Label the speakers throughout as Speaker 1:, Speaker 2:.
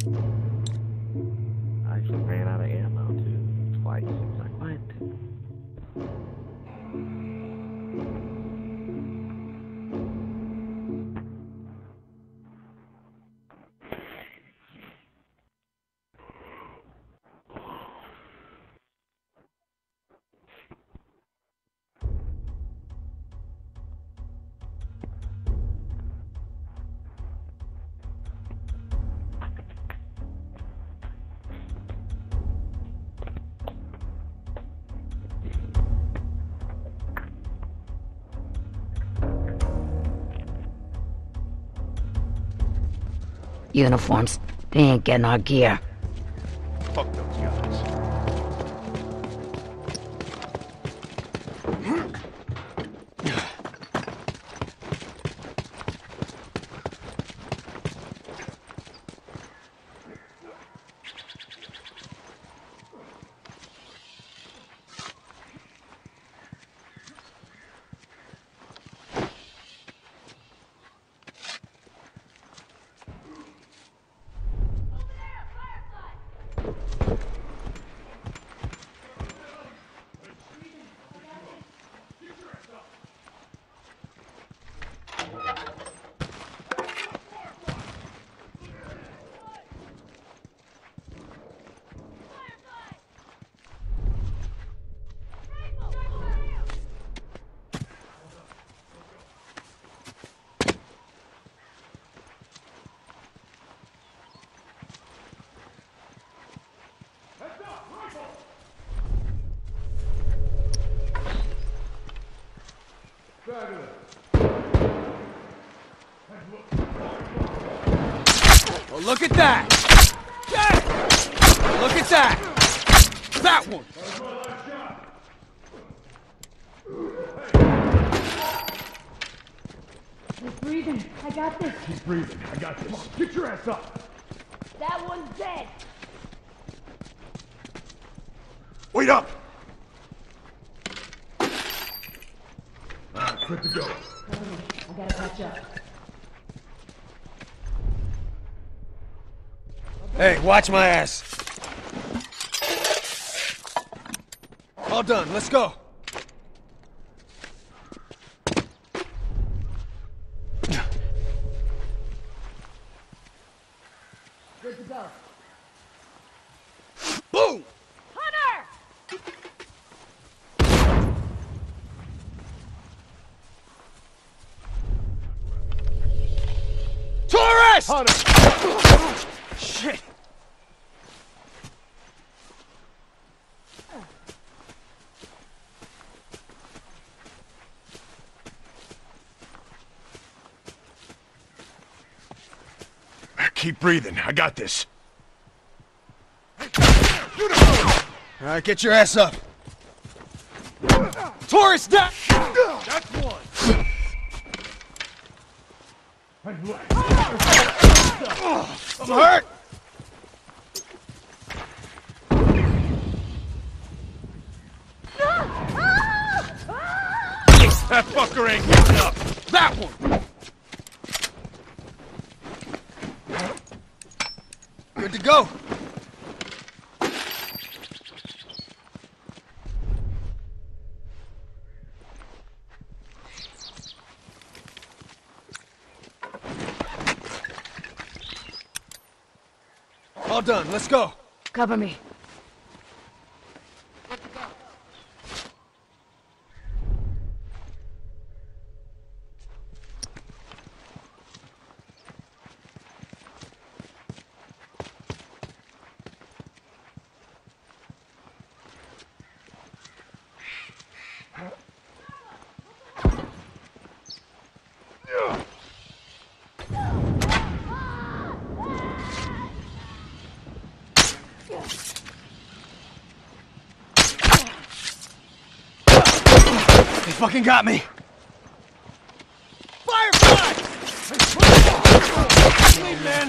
Speaker 1: I actually ran out of ammo too, twice since I went.
Speaker 2: Uniforms. They ain't getting our gear.
Speaker 3: Look at that! Yeah! Look at that! That one!
Speaker 4: He's breathing. I got this.
Speaker 5: He's breathing. I got this. Get your ass up.
Speaker 4: That one's dead.
Speaker 5: Wait up. All right, good to go.
Speaker 4: I gotta catch up.
Speaker 3: Hey, watch my ass. All done, let's go.
Speaker 4: Good to go.
Speaker 3: Boom!
Speaker 4: Hunter!
Speaker 3: Torres!
Speaker 5: Hunter! Keep breathing. I got this.
Speaker 3: All right, get your ass up. Torres, down!
Speaker 5: That's one.
Speaker 3: I'm hurt! Ah! Ah!
Speaker 5: That fucker ain't getting up.
Speaker 3: That one! Good to go. All done, let's go.
Speaker 2: Cover me.
Speaker 3: Fucking got me. Firefly! Leave, man.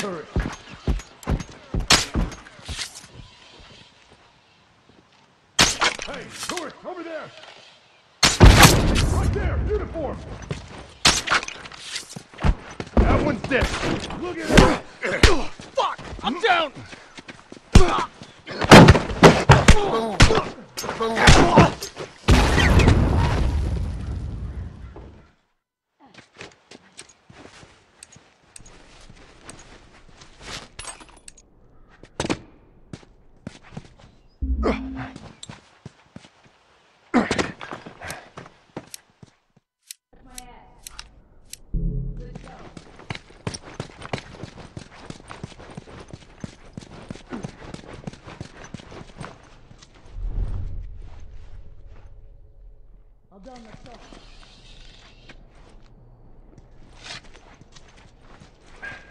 Speaker 5: Hey, tourist, over there. Right there, uniform. That one's dead. Look at it.
Speaker 3: Fuck! I'm down! Down!
Speaker 4: All done, let's.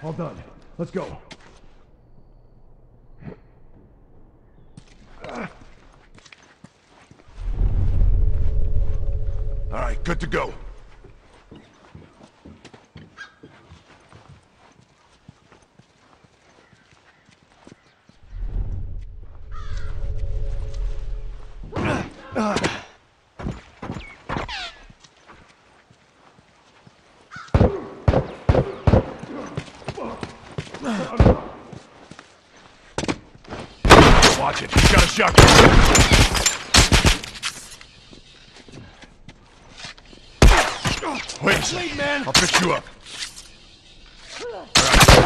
Speaker 5: All done. Let's go. All right, good to go. Watch it. He's got a shotgun. Wait second.
Speaker 3: man.
Speaker 5: I'll pick you up. All right,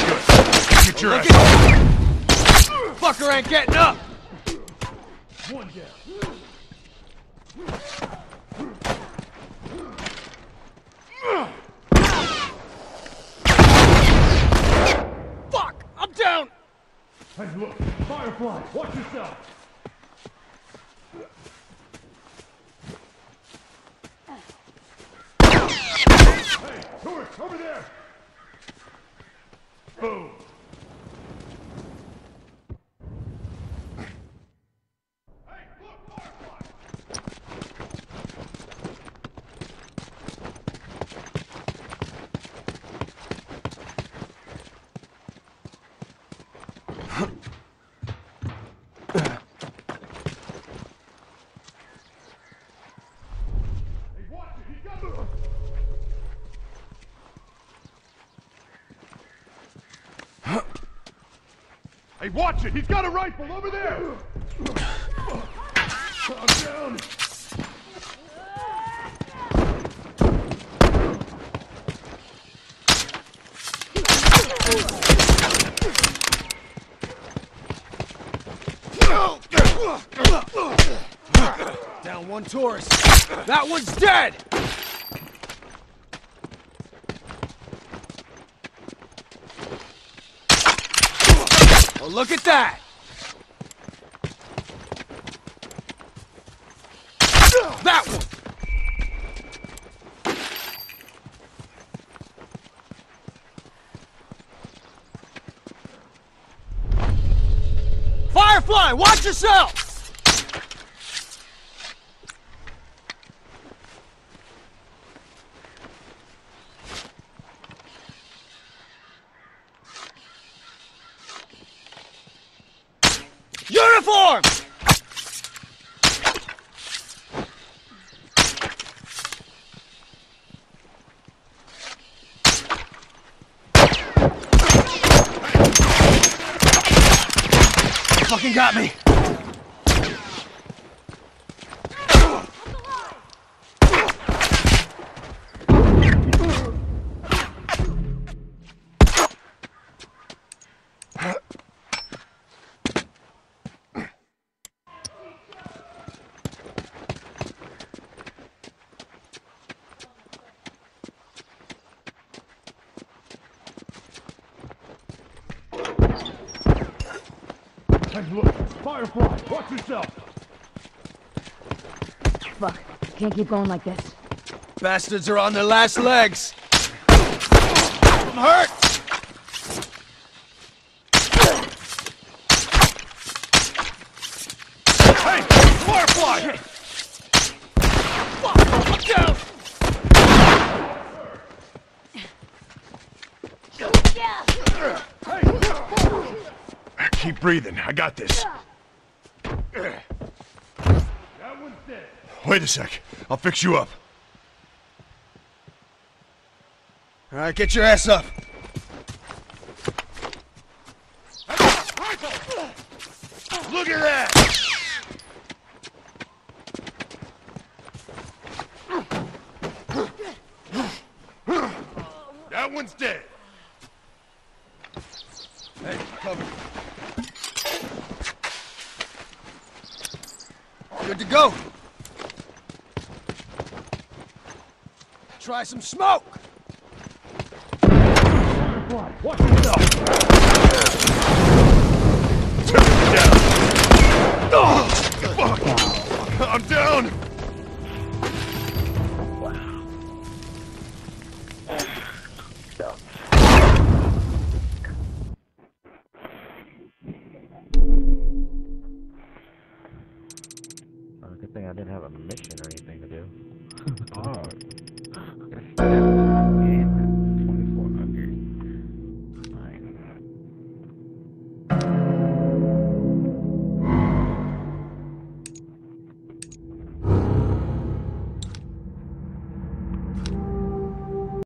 Speaker 5: good. Get your ass
Speaker 3: at Fucker ain't getting up!
Speaker 5: One down.
Speaker 3: Fuck! I'm down!
Speaker 5: Hey, look. Firefly, watch yourself. Hey, tourist, over there. Boom. Hey, look, Firefly. Hey, watch it. He's got the... Hey, watch it! He's got a rifle over there! Calm down!
Speaker 3: Down one tourist. That one's dead! Oh, look at that! That one! Firefly, watch yourself! Uniform! Fucking got me.
Speaker 5: Hey, look! Firefly, watch yourself!
Speaker 4: Fuck. Can't keep going like this.
Speaker 3: Bastards are on their last legs. I'm hurt.
Speaker 5: Hey! Firefly!
Speaker 3: Fuck, I'm down.
Speaker 4: Yeah!
Speaker 5: Keep breathing. I got this. Wait a sec. I'll fix you up.
Speaker 3: All right, get your ass up.
Speaker 2: Look at that! That one's dead.
Speaker 5: Hey, cover. Good to go. Try some smoke.
Speaker 2: Oh,
Speaker 3: good thing I didn't have a mission or anything to do.
Speaker 6: Oh,